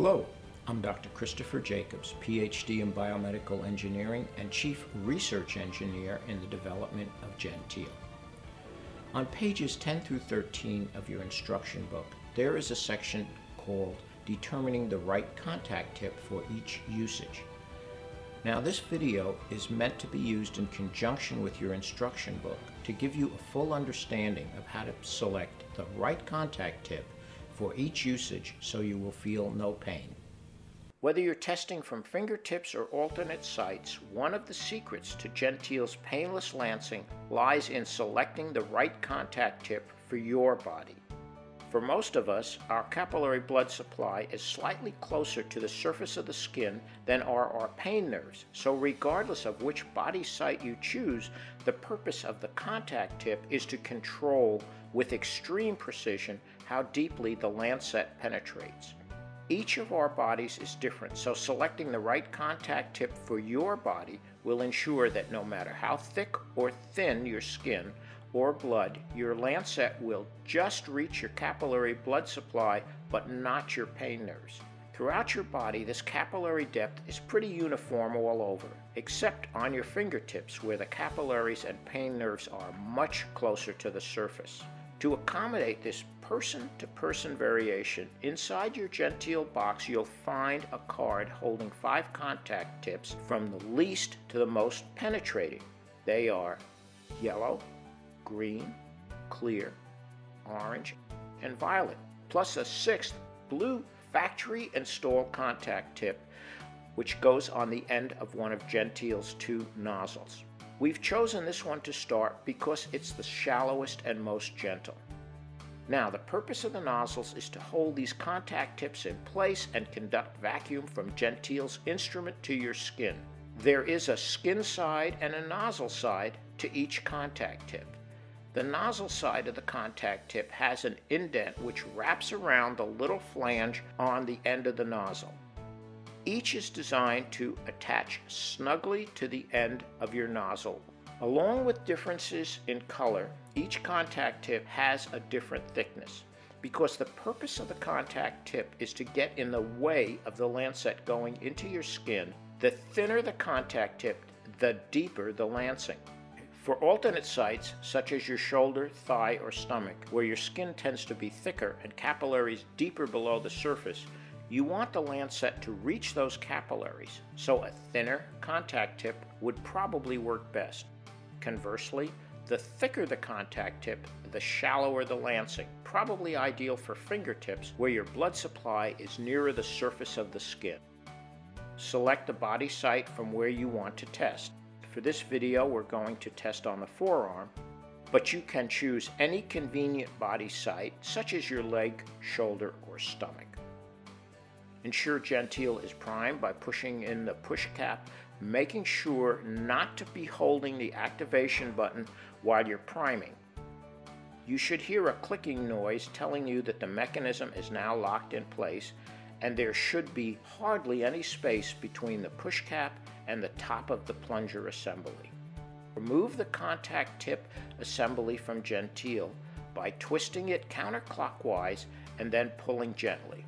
Hello, I'm Dr. Christopher Jacobs, PhD in Biomedical Engineering and Chief Research Engineer in the development of Genteel. On pages 10 through 13 of your instruction book, there is a section called Determining the Right Contact Tip for Each Usage. Now this video is meant to be used in conjunction with your instruction book to give you a full understanding of how to select the right contact tip for each usage so you will feel no pain. Whether you're testing from fingertips or alternate sites, one of the secrets to Genteel's painless lancing lies in selecting the right contact tip for your body. For most of us, our capillary blood supply is slightly closer to the surface of the skin than are our pain nerves, so regardless of which body site you choose, the purpose of the contact tip is to control with extreme precision how deeply the lancet penetrates. Each of our bodies is different, so selecting the right contact tip for your body will ensure that no matter how thick or thin your skin, or blood, your lancet will just reach your capillary blood supply but not your pain nerves. Throughout your body, this capillary depth is pretty uniform all over, except on your fingertips where the capillaries and pain nerves are much closer to the surface. To accommodate this person to person variation, inside your Genteel box you'll find a card holding five contact tips from the least to the most penetrating. They are yellow, green, clear, orange, and violet, plus a sixth blue factory installed contact tip which goes on the end of one of Genteel's two nozzles. We've chosen this one to start because it's the shallowest and most gentle. Now, the purpose of the nozzles is to hold these contact tips in place and conduct vacuum from Genteel's instrument to your skin. There is a skin side and a nozzle side to each contact tip. The nozzle side of the contact tip has an indent which wraps around the little flange on the end of the nozzle. Each is designed to attach snugly to the end of your nozzle. Along with differences in color, each contact tip has a different thickness because the purpose of the contact tip is to get in the way of the lancet going into your skin. The thinner the contact tip, the deeper the lancing. For alternate sites, such as your shoulder, thigh, or stomach, where your skin tends to be thicker and capillaries deeper below the surface, you want the lancet to reach those capillaries, so a thinner contact tip would probably work best. Conversely, the thicker the contact tip, the shallower the lancing, probably ideal for fingertips where your blood supply is nearer the surface of the skin. Select the body site from where you want to test. For this video, we're going to test on the forearm, but you can choose any convenient body site, such as your leg, shoulder, or stomach. Ensure Genteel is primed by pushing in the push cap, making sure not to be holding the activation button while you're priming. You should hear a clicking noise telling you that the mechanism is now locked in place and there should be hardly any space between the push cap and the top of the plunger assembly. Remove the contact tip assembly from Genteel by twisting it counterclockwise and then pulling gently.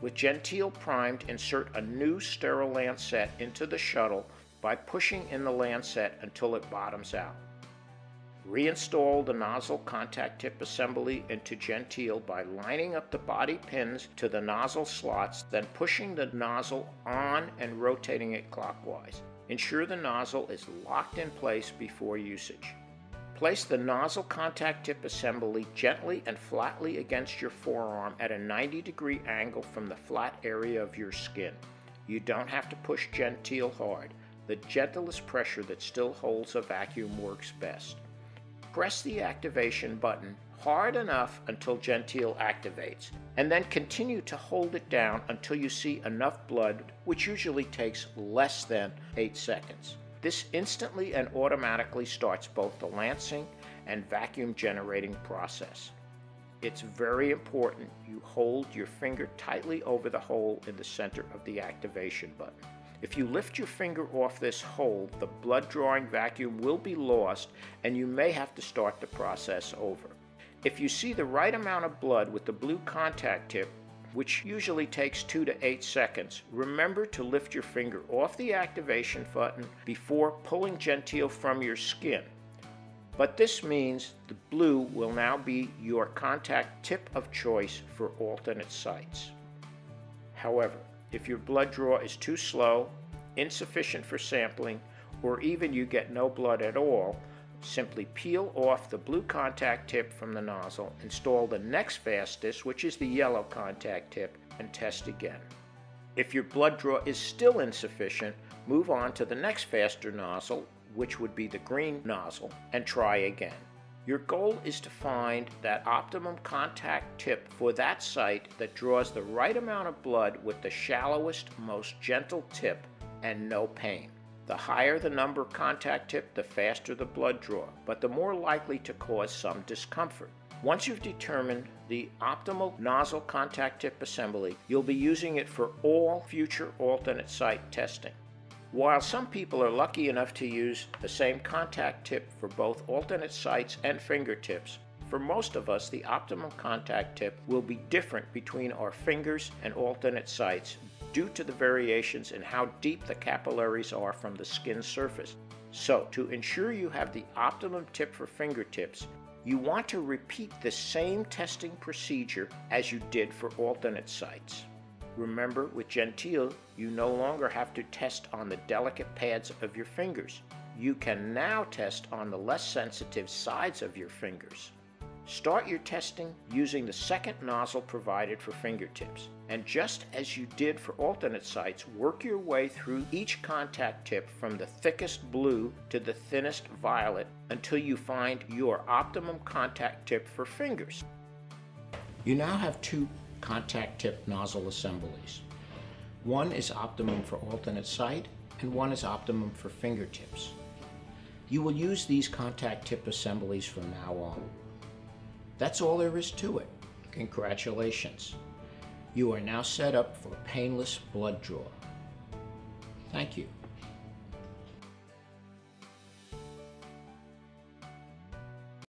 With Genteel primed, insert a new sterile lancet into the shuttle by pushing in the lancet until it bottoms out. Reinstall the nozzle contact tip assembly into Genteel by lining up the body pins to the nozzle slots, then pushing the nozzle on and rotating it clockwise. Ensure the nozzle is locked in place before usage. Place the nozzle contact tip assembly gently and flatly against your forearm at a 90 degree angle from the flat area of your skin. You don't have to push Genteel hard. The gentlest pressure that still holds a vacuum works best press the activation button hard enough until Genteel activates, and then continue to hold it down until you see enough blood, which usually takes less than 8 seconds. This instantly and automatically starts both the lancing and vacuum generating process. It's very important you hold your finger tightly over the hole in the center of the activation button. If you lift your finger off this hole, the blood drawing vacuum will be lost and you may have to start the process over. If you see the right amount of blood with the blue contact tip, which usually takes 2 to 8 seconds, remember to lift your finger off the activation button before pulling Genteel from your skin. But this means the blue will now be your contact tip of choice for alternate sites. However, if your blood draw is too slow, insufficient for sampling, or even you get no blood at all, simply peel off the blue contact tip from the nozzle, install the next fastest, which is the yellow contact tip, and test again. If your blood draw is still insufficient, move on to the next faster nozzle, which would be the green nozzle, and try again. Your goal is to find that optimum contact tip for that site that draws the right amount of blood with the shallowest, most gentle tip and no pain. The higher the number contact tip, the faster the blood draw, but the more likely to cause some discomfort. Once you've determined the optimal nozzle contact tip assembly, you'll be using it for all future alternate site testing. While some people are lucky enough to use the same contact tip for both alternate sites and fingertips, for most of us the optimal contact tip will be different between our fingers and alternate sites due to the variations in how deep the capillaries are from the skin surface. So, to ensure you have the optimum tip for fingertips, you want to repeat the same testing procedure as you did for alternate sites. Remember, with Genteel, you no longer have to test on the delicate pads of your fingers. You can now test on the less sensitive sides of your fingers. Start your testing using the second nozzle provided for fingertips. And just as you did for alternate sites, work your way through each contact tip from the thickest blue to the thinnest violet until you find your optimum contact tip for fingers. You now have two contact tip nozzle assemblies. One is optimum for alternate site and one is optimum for fingertips. You will use these contact tip assemblies from now on. That's all there is to it. Congratulations. You are now set up for painless blood draw. Thank you.